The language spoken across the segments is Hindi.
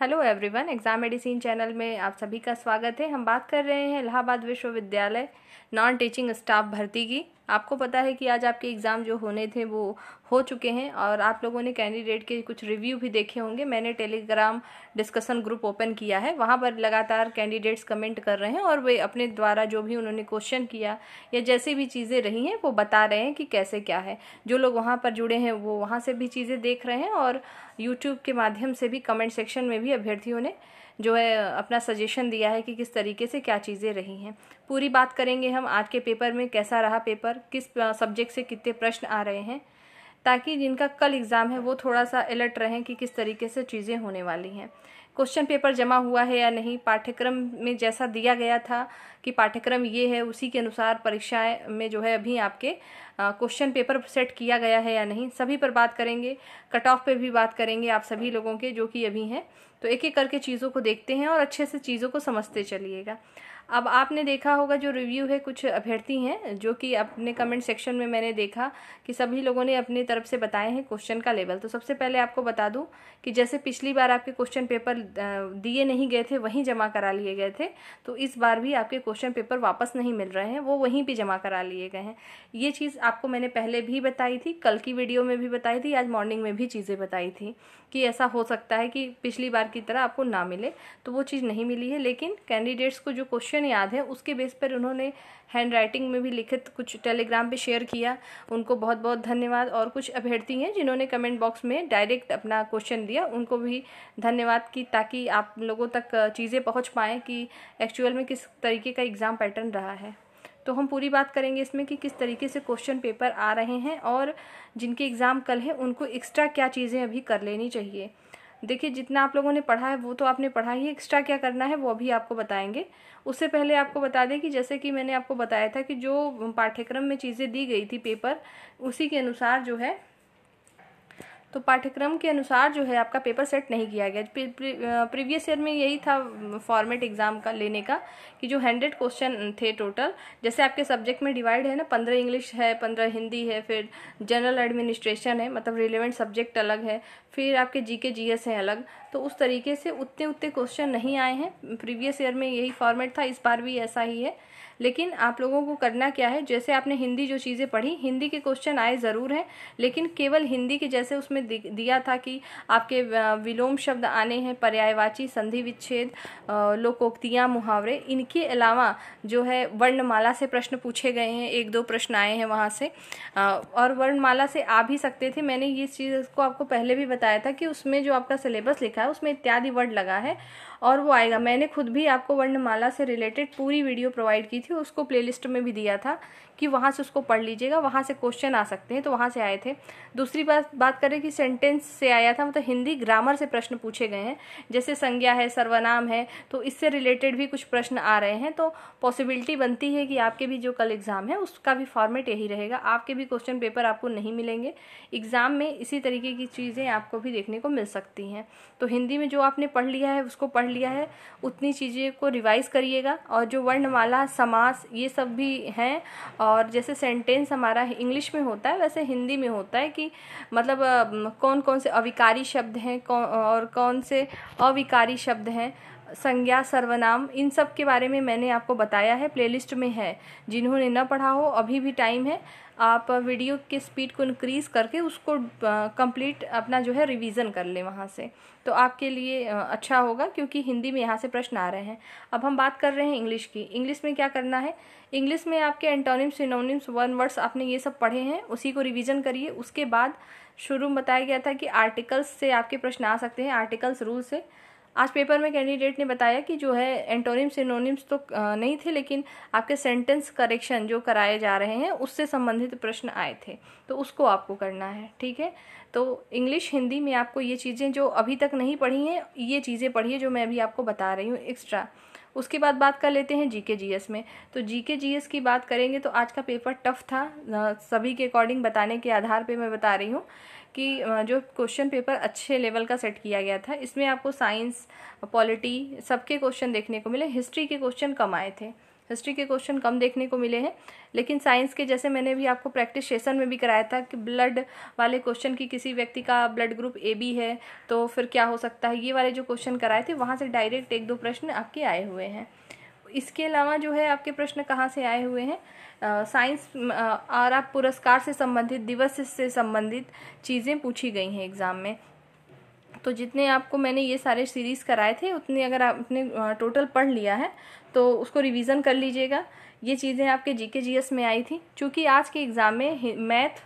Hello everyone, exam medicine channel में आप सभी का स्वागत है। हम बात कर रहे हैं इलाहाबाद विश्वविद्यालय नॉन टीचिंग स्टाफ भर्ती की। आपको पता है कि आज आपके एग्ज़ाम जो होने थे वो हो चुके हैं और आप लोगों ने कैंडिडेट के कुछ रिव्यू भी देखे होंगे। मैंने टेलीग्राम डिस्कशन ग्रुप ओपन किया है। वहाँ पर लगातार कैंडिडेट्स कमेंट कर रहे हैं और वे अपने द्वारा जो भी उन्होंने क्वेश्चन किया या जैसी भी चीज़ें रही हैं, वो बता रहे हैं कि कैसे क्या है। जो लोग वहाँ पर जुड़े हैं, वो वहाँ से भी चीज़ें देख रहे हैं और यूट्यूब के माध्यम से भी कमेंट सेक्शन में भी अभ्यर्थियों ने जो है, अपना सजेशन दिया है कि किस तरीके से क्या चीज़ें रही हैं। पूरी बात करेंगे हम आज के पेपर में, कैसा रहा पेपर किस सब्जेक्ट से कितने प्रश्न आ रहे हैं। ताकि जिनका कल एग्ज़ाम है वो थोड़ा सा अलर्ट रहें कि किस तरीके से चीज़ें होने वाली हैं। क्वेश्चन पेपर जमा हुआ है या नहीं, पाठ्यक्रम में जैसा दिया गया था कि पाठ्यक्रम ये है, उसी के अनुसार परीक्षाएँ में जो है अभी आपके क्वेश्चन पेपर सेट किया गया है या नहीं, सभी पर बात करेंगे। कट ऑफ़ पे भी बात करेंगे आप सभी लोगों के जो कि अभी हैं। तो एक एक करके चीज़ों को देखते हैं और अच्छे से चीज़ों को समझते चलिएगा। अब आपने देखा होगा जो रिव्यू है, कुछ अभ्यर्थी हैं, जो कि अपने कमेंट सेक्शन में मैंने देखा कि सभी लोगों ने अपनी तरफ़ से बताए हैं क्वेश्चन का लेवल तो सबसे पहले आपको बता दूँ कि जैसे पिछली बार आपके क्वेश्चन पेपर दिए नहीं गए थे, वहीं जमा करा लिए गए थे तो इस बार भी आपके क्वेश्चन पेपर वापस नहीं मिल रहे हैं, वो वहीं पर जमा करा लिए गए हैं। ये चीज़ आपको मैंने पहले भी बताई थी, कल की वीडियो में भी बताई थी, आज मॉर्निंग में भी चीज़ें बताई थी कि ऐसा हो सकता है कि पिछली बार की तरह आपको ना मिले तो वो चीज़ नहीं मिली है। लेकिन कैंडिडेट्स को जो क्वेश्चन याद है, उसके बेस पर उन्होंने हैंड राइटिंग में भी लिखित कुछ टेलीग्राम पे शेयर किया। उनको बहुत बहुत धन्यवाद और कुछ अभ्यर्थी हैं जिन्होंने कमेंट बॉक्स में डायरेक्ट अपना क्वेश्चन दिया। उनको भी धन्यवाद की ताकि आप लोगों तक चीज़ें पहुँच पाएँ कि एक्चुअल में किस तरीके का एग्ज़ाम पैटर्न रहा है। तो हम पूरी बात करेंगे इसमें कि किस तरीके से क्वेश्चन पेपर आ रहे हैं और जिनके एग्ज़ाम कल है, उनको एक्स्ट्रा क्या चीज़ें अभी कर लेनी चाहिए। देखिए, जितना आप लोगों ने पढ़ा है, वो तो आपने पढ़ा ही एक्स्ट्रा क्या करना है, वो अभी आपको बताएँगे। उससे पहले आपको बता दें कि जैसे कि मैंने आपको बताया था कि जो पाठ्यक्रम में चीज़ें दी गई थी पेपर, उसी के अनुसार जो है तो पाठ्यक्रम के अनुसार जो है आपका पेपर सेट नहीं किया गया। प्रीवियस ईयर में यही था फॉर्मेट एग्ज़ाम का लेने का कि जो हंड्रेड क्वेश्चन थे टोटल जैसे आपके सब्जेक्ट में डिवाइड है ना, पंद्रह इंग्लिश है, पंद्रह हिंदी है, फिर जनरल एडमिनिस्ट्रेशन है मतलब रिलेवेंट सब्जेक्ट अलग है, फिर आपके जी के जी एस है अलग। तो उस तरीके से उतने उतने क्वेश्चन नहीं आए हैं। प्रीवियस ईयर में यही फॉर्मेट था, इस बार भी ऐसा ही है। लेकिन आप लोगों को करना क्या है, जैसे आपने हिंदी जो चीज़ें पढ़ी, हिंदी के क्वेश्चन आए ज़रूर हैं, लेकिन केवल हिंदी के जैसे उसमें दिया था कि आपके विलोम शब्द आने हैं, पर्यायवाची, संधि विच्छेद लोकोक्तियाँ, मुहावरे। इनके अलावा जो है, वर्णमाला से प्रश्न पूछे गए हैं, एक दो प्रश्न आए हैं वहाँ से। और वर्णमाला से आ भी सकते थे। मैंने ये चीज़ को आपको पहले भी बताया था कि उसमें जो आपका सिलेबस लिखा है, उसमें इत्यादि वर्ड लगा है और वो आएगा। मैंने खुद भी आपको वर्णमाला से रिलेटेड पूरी वीडियो प्रोवाइड की थी, उसको प्लेलिस्ट में भी दिया था कि वहाँ से उसको पढ़ लीजिएगा, वहाँ से क्वेश्चन आ सकते हैं तो वहाँ से आए थे। दूसरी बात बात करें कि सेंटेंस से आया था मतलब हिंदी ग्रामर से प्रश्न पूछे गए हैं। जैसे संज्ञा है, सर्वनाम है तो इससे रिलेटेड भी कुछ प्रश्न आ रहे हैं। तो पॉसिबिलिटी बनती है कि आपके भी जो कल एग्ज़ाम है, उसका भी फॉर्मेट यही रहेगा। आपके भी क्वेश्चन पेपर आपको नहीं मिलेंगे। एग्ज़ाम में इसी तरीके की चीज़ें आपको भी देखने को मिल सकती हैं। तो हिंदी में जो आपने पढ़ लिया है, उसको पढ़ लिया है, उतनी चीज़ें को रिवाइज़ करिएगा। और जो वर्णमाला, समास, ये सब भी हैं। और जैसे सेंटेंस हमारा इंग्लिश में होता है, वैसे हिंदी में होता है कि मतलब कौन कौन से अविकारी शब्द हैं कौन और कौन से अविकारी शब्द हैं संज्ञा, सर्वनाम, इन सब के बारे में मैंने आपको बताया है प्लेलिस्ट में है। जिन्होंने न पढ़ा हो, अभी भी टाइम है, आप वीडियो के स्पीड को इनक्रीज़ करके उसको कंप्लीट अपना जो है रिवीजन कर लें वहाँ से। तो आपके लिए अच्छा होगा क्योंकि हिंदी में यहाँ से प्रश्न आ रहे हैं। अब हम बात कर रहे हैं इंग्लिश की। इंग्लिश में क्या करना है? इंग्लिश में आपके एंटोनिम्स सिनोनिम्स वन वर्ड्स आपने ये सब पढ़े हैं, उसी को रिविज़न करिए। उसके बाद शुरू में बताया गया था कि आर्टिकल्स से आपके प्रश्न आ सकते हैं आर्टिकल्स रूल से। आज पेपर में कैंडिडेट ने बताया कि जो है एंटोनिम्स सिनोनिम्स तो नहीं थे, लेकिन आपके सेंटेंस करेक्शन जो कराए जा रहे हैं, उससे संबंधित प्रश्न आए थे। तो उसको आपको करना है, ठीक है? तो इंग्लिश हिंदी में आपको ये चीज़ें जो अभी तक नहीं पढ़ी हैं, ये चीज़ें पढ़िए जो मैं अभी आपको बता रही हूँ एक्स्ट्रा उसके बाद बात कर लेते हैं जीके जीएस में। तो जीके जीएस की बात करेंगे तो आज का पेपर टफ था। सभी के अकॉर्डिंग बताने के आधार पे मैं बता रही हूँ। कि जो क्वेश्चन पेपर अच्छे लेवल का सेट किया गया था, इसमें आपको साइंस पॉलिटी सबके क्वेश्चन देखने को मिले हिस्ट्री के क्वेश्चन कम आए थे। हिस्ट्री के क्वेश्चन कम देखने को मिले हैं, लेकिन साइंस के जैसे मैंने भी आपको प्रैक्टिस सेशन में भी कराया था कि ब्लड वाले क्वेश्चन की किसी व्यक्ति का ब्लड ग्रुप ए बी है तो फिर क्या हो सकता है? ये वाले जो क्वेश्चन कराए थे, वहाँ से डायरेक्ट एक दो प्रश्न आपके आए हुए हैं। इसके अलावा जो है आपके प्रश्न कहाँ से आए हुए हैं? साइंस और आप पुरस्कार से संबंधित, दिवस से संबंधित चीज़ें पूछी गई हैं एग्ज़ाम में। तो जितने आपको मैंने ये सारे सीरीज़ कराए थे, उतने अगर आपने टोटल पढ़ लिया है तो उसको रिवीजन कर लीजिएगा। ये चीज़ें आपके जीके जीएस में आई थी। क्योंकि आज के एग्ज़ाम में मैथ,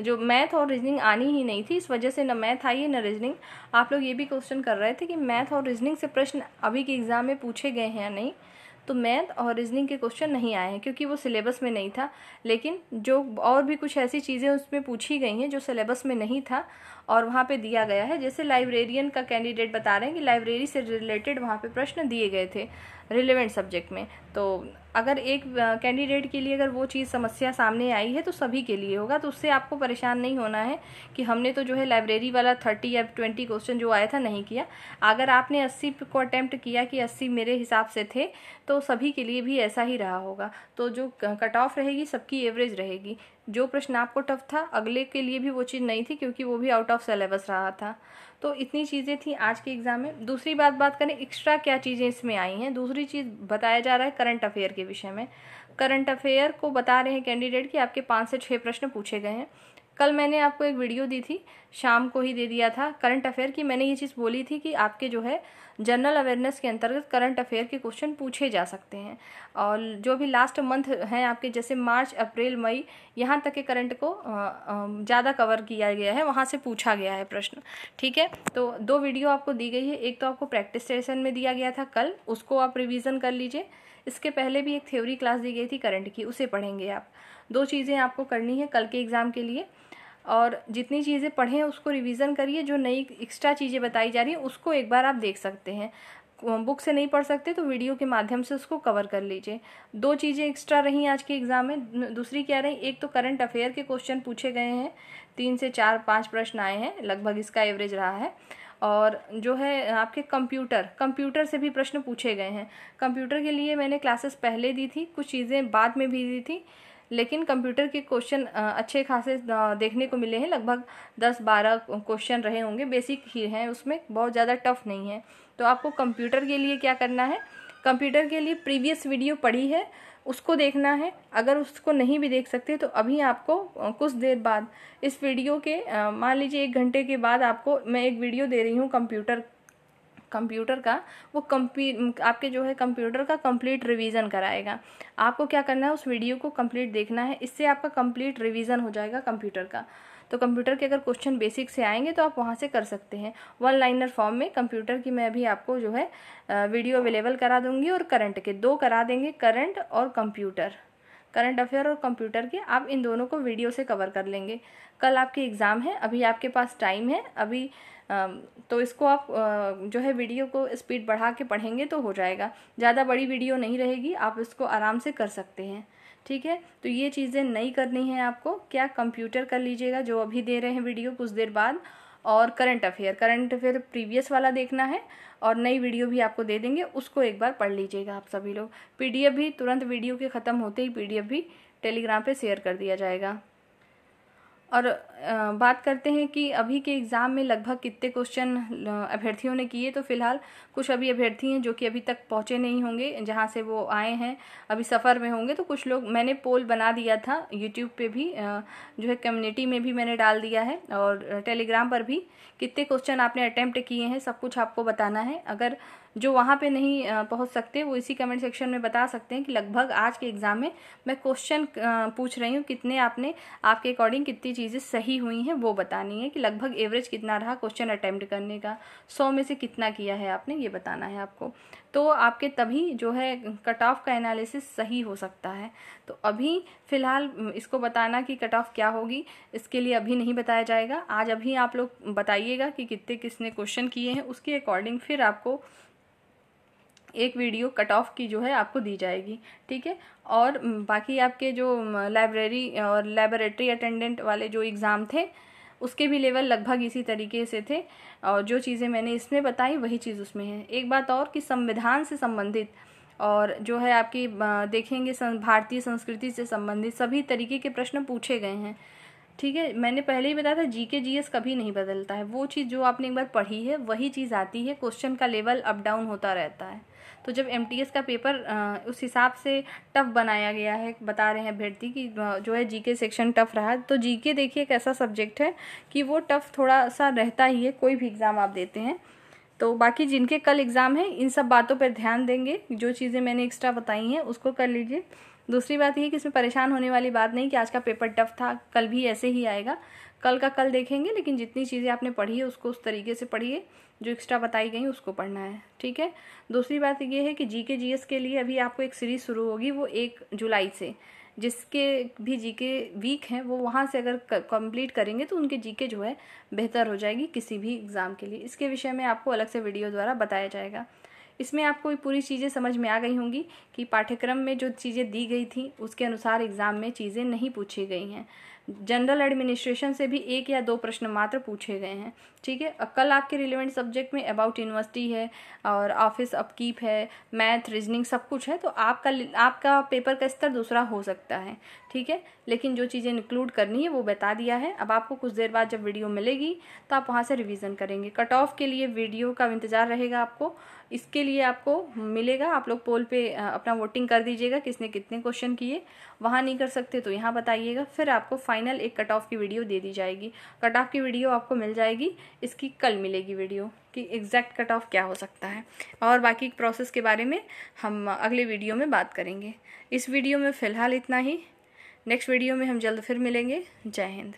जो मैथ और रीजनिंग आनी ही नहीं थी, इस वजह से न मैथ आई है न रीजनिंग। आप लोग ये भी क्वेश्चन कर रहे थे कि मैथ और रीजनिंग से प्रश्न अभी के एग्ज़ाम में पूछे गए हैं या नहीं। तो मैथ और रीजनिंग के क्वेश्चन नहीं आए हैं, क्योंकि वो सिलेबस में नहीं था। लेकिन जो और भी कुछ ऐसी चीज़ें उसमें पूछी गई हैं जो सिलेबस में नहीं था और वहाँ पे दिया गया है, जैसे लाइब्रेरियन का कैंडिडेट बता रहे हैं कि लाइब्रेरी से रिलेटेड वहाँ पे प्रश्न दिए गए थे रिलेवेंट सब्जेक्ट में। तो अगर एक कैंडिडेट के लिए अगर वो चीज़ समस्या सामने आई है तो सभी के लिए होगा। तो उससे आपको परेशान नहीं होना है कि हमने तो जो है लाइब्रेरी वाला थर्टी या ट्वेंटी क्वेश्चन जो आया था, नहीं किया। अगर आपने अस्सी को अटैम्प्ट किया कि अस्सी मेरे हिसाब से थे तो सभी के लिए भी ऐसा ही रहा होगा। तो जो कट ऑफ़ रहेगी, सबकी एवरेज रहेगी। जो प्रश्न आपको टफ था, अगले के लिए भी वो चीज़ नहीं थी क्योंकि वो भी आउट ऑफ़ सिलेबस रहा था। तो इतनी चीज़ें थी आज के एग्ज़ाम में। दूसरी बात बात करें एक्स्ट्रा क्या चीज़ें इसमें आई हैं? दूसरी चीज़ बताया जा रहा है करंट अफेयर के विषय में। करंट अफेयर को बता रहे हैं कैंडिडेट कि आपके पाँच से छः प्रश्न पूछे गए हैं। कल मैंने आपको एक वीडियो दी थी, शाम को ही दे दिया था करंट अफेयर की। मैंने ये चीज़ बोली थी कि आपके जो है जनरल अवेयरनेस के अंतर्गत करंट अफेयर के क्वेश्चन पूछे जा सकते हैं। और जो भी लास्ट मंथ हैं आपके, जैसे मार्च, अप्रैल, मई, यहाँ तक के करंट को ज़्यादा कवर किया गया है, वहाँ से पूछा गया है प्रश्न। ठीक है? तो दो वीडियो आपको दी गई है। एक तो आपको प्रैक्टिस सेशन में दिया गया था कल, उसको आप रिविज़न कर लीजिए। इसके पहले भी एक थ्योरी क्लास दी गई थी करंट की, उसे पढ़ेंगे आप। दो चीज़ें आपको करनी है कल के एग्ज़ाम के लिए। और जितनी चीज़ें पढ़ें, उसको रिवीजन करिए, जो नई एक्स्ट्रा चीज़ें बताई जा रही हैं, उसको एक बार आप देख सकते हैं। बुक से नहीं पढ़ सकते तो वीडियो के माध्यम से उसको कवर कर लीजिए। दो चीज़ें एक्स्ट्रा रही आज के एग्ज़ाम में। दूसरी क्या रही? एक तो करंट अफेयर के क्वेश्चन पूछे गए हैं। तीन से चार, पाँच प्रश्न आए हैं, लगभग इसका एवरेज रहा है। और जो है, आपके कंप्यूटर कंप्यूटर से भी प्रश्न पूछे गए हैं। कंप्यूटर के लिए मैंने क्लासेस पहले दी थी, कुछ चीज़ें बाद में भी दी थी। लेकिन कंप्यूटर के क्वेश्चन अच्छे खासे देखने को मिले हैं। लगभग दस बारह क्वेश्चन रहे होंगे। बेसिक ही हैं, उसमें बहुत ज़्यादा टफ नहीं है। तो आपको कंप्यूटर के लिए क्या करना है? कंप्यूटर के लिए प्रीवियस वीडियो पढ़ी है, उसको देखना है। अगर उसको नहीं भी देख सकते तो अभी आपको कुछ देर बाद इस वीडियो के मान लीजिए एक घंटे के बाद आपको मैं एक वीडियो दे रही हूँ कंप्यूटर कंप्यूटर का, वो कम्पी आपके जो है कंप्यूटर का कंप्लीट रिवीजन कराएगा। आपको क्या करना है, उस वीडियो को कंप्लीट देखना है, इससे आपका कंप्लीट रिवीजन हो जाएगा कंप्यूटर का। तो कंप्यूटर के अगर क्वेश्चन बेसिक से आएँगे तो आप वहाँ से कर सकते हैं। वन लाइनर फॉर्म में कंप्यूटर की मैं अभी आपको जो है वीडियो अवेलेबल करा दूँगी और करंट के, दो करा देंगे, करंट और कंप्यूटर। करंट अफेयर और कंप्यूटर के, आप इन दोनों को वीडियो से कवर कर लेंगे। कल आपके एग्ज़ाम है, अभी आपके पास टाइम है, अभी तो इसको आप जो है वीडियो को स्पीड बढ़ा के पढ़ेंगे तो हो जाएगा। ज़्यादा बड़ी वीडियो नहीं रहेगी, आप इसको आराम से कर सकते हैं। ठीक है? तो ये चीज़ें नहीं करनी है आपको। क्या कंप्यूटर कर लीजिएगा, जो अभी दे रहे हैं वीडियो कुछ देर बाद, और current affair. Current affair previous वाला देखना है, और नई वीडियो भी आपको दे देंगे, उसको एक बार पढ़ लीजिएगा आप सभी लोग। पीडीएफ भी तुरंत वीडियो के ख़त्म होते ही पीडीएफ भी टेलीग्राम पे शेयर कर दिया जाएगा। और बात करते हैं कि अभी के एग्ज़ाम में लगभग कितने क्वेश्चन अभ्यर्थियों ने किए तो फ़िलहाल कुछ अभी अभ्यर्थी हैं जो कि अभी तक पहुँचे नहीं होंगे, जहाँ से वो आए हैं, अभी सफ़र में होंगे तो कुछ लोग, मैंने पोल बना दिया था यूट्यूब पे भी जो है कम्युनिटी में भी मैंने डाल दिया है, और टेलीग्राम पर भी कितने क्वेश्चन आपने अटैम्प्ट किए हैं, सब कुछ आपको बताना है, अगर जो वहाँ पे नहीं पहुँच सकते, वो इसी कमेंट सेक्शन में बता सकते हैं कि लगभग आज के एग्ज़ाम में मैं क्वेश्चन पूछ रही हूँ, कितने आपने, आपके अकॉर्डिंग कितनी चीज़ें सही हुई हैं, वो बतानी है कि लगभग एवरेज कितना रहा क्वेश्चन अटैम्प्ट करने का, सौ में से कितना किया है आपने, ये बताना है आपको। तो आपके तभी जो है कट ऑफ़ का एनालिसिस सही हो सकता है। तो अभी फ़िलहाल इसको बताना कि कट ऑफ़ क्या होगी, इसके लिए अभी नहीं बताया जाएगा। आज अभी आप लोग बताइएगा कि कितने, किसने क्वेश्चन किए हैं, उसके अकॉर्डिंग फिर आपको एक वीडियो कट ऑफ़ की जो है आपको दी जाएगी, ठीक है? और बाकी आपके जो लाइब्रेरी और लेबोरेटरी अटेंडेंट वाले जो एग्ज़ाम थे, उसके भी लेवल लगभग इसी तरीके से थे। और जो चीज़ें मैंने इसमें बताई, वही चीज़ उसमें है। एक बात और कि संविधान से संबंधित और जो है आपकी देखेंगे भारतीय संस्कृति से संबंधित सभी तरीके के प्रश्न पूछे गए हैं, ठीक है? मैंने पहले ही बताया था जी के जी एस कभी नहीं बदलता है। वो चीज़ जो आपने एक बार पढ़ी है, वही चीज़ आती है क्वेश्चन का लेवल अप डाउन होता रहता है। तो जब MTS का पेपर उस हिसाब से टफ बनाया गया है, बता रहे हैं भर्ती कि जो है जीके सेक्शन टफ रहा तो जीके देखिए एक ऐसा सब्जेक्ट है कि वो टफ थोड़ा सा रहता ही है, कोई भी एग्ज़ाम आप देते हैं। तो बाकी जिनके कल एग्ज़ाम है, इन सब बातों पर ध्यान देंगे। जो चीज़ें मैंने एक्स्ट्रा बताई हैं, उसको कर लीजिए। दूसरी बात ये कि इसमें परेशान होने वाली बात नहीं कि आज का पेपर टफ था, कल भी ऐसे ही आएगा। कल का कल देखेंगे, लेकिन जितनी चीज़ें आपने पढ़ी है, उसको उस तरीके से पढ़िए, जो एक्स्ट्रा बताई गई उसको पढ़ना है, ठीक है? दूसरी बात ये है कि जी के जी एस के लिए अभी आपको एक सीरीज़ शुरू होगी, वो एक जुलाई से, जिसके भी जीके वीक हैं, वो वहाँ से अगर कंप्लीट करेंगे तो उनके जीके जो है, बेहतर हो जाएगी किसी भी एग्ज़ाम के लिए। इसके विषय में आपको अलग से वीडियो द्वारा बताया जाएगा। इसमें आपको पूरी चीज़ें समझ में आ गई होंगी कि पाठ्यक्रम में जो चीज़ें दी गई थी, उसके अनुसार एग्ज़ाम में चीज़ें नहीं पूछी गई हैं। जनरल एडमिनिस्ट्रेशन से भी एक या दो प्रश्न मात्र पूछे गए हैं, ठीक है? कल आपके रिलेवेंट सब्जेक्ट में अबाउट यूनिवर्सिटी है और ऑफ़िस अपकीप है मैथ रीजनिंग सब कुछ है तो आपका आपका पेपर का स्तर दूसरा हो सकता है, ठीक है? लेकिन जो चीज़ें इंक्लूड करनी है वो बता दिया है। अब आपको कुछ देर बाद जब वीडियो मिलेगी तो आप वहाँ से रिविज़न करेंगे। कट ऑफ़ के लिए वीडियो का इंतज़ार रहेगा आपको। इसके लिए आपको मिलेगा। आप लोग पोल पे अपना वोटिंग कर दीजिएगा, किसने कितने क्वेश्चन किए। वहाँ नहीं कर सकते तो यहाँ बताइएगा, फिर आपको फाइनल एक कट ऑफ़ की वीडियो दे दी जाएगी। कट ऑफ़ की वीडियो आपको मिल जाएगी, इसकी कल मिलेगी वीडियो कि एग्जैक्ट कट ऑफ़ क्या हो सकता है। और बाकी प्रोसेस के बारे में हम अगले वीडियो में बात करेंगे। इस वीडियो में फ़िलहाल इतना ही। नेक्स्ट वीडियो में हम जल्द फिर मिलेंगे। जय हिंद।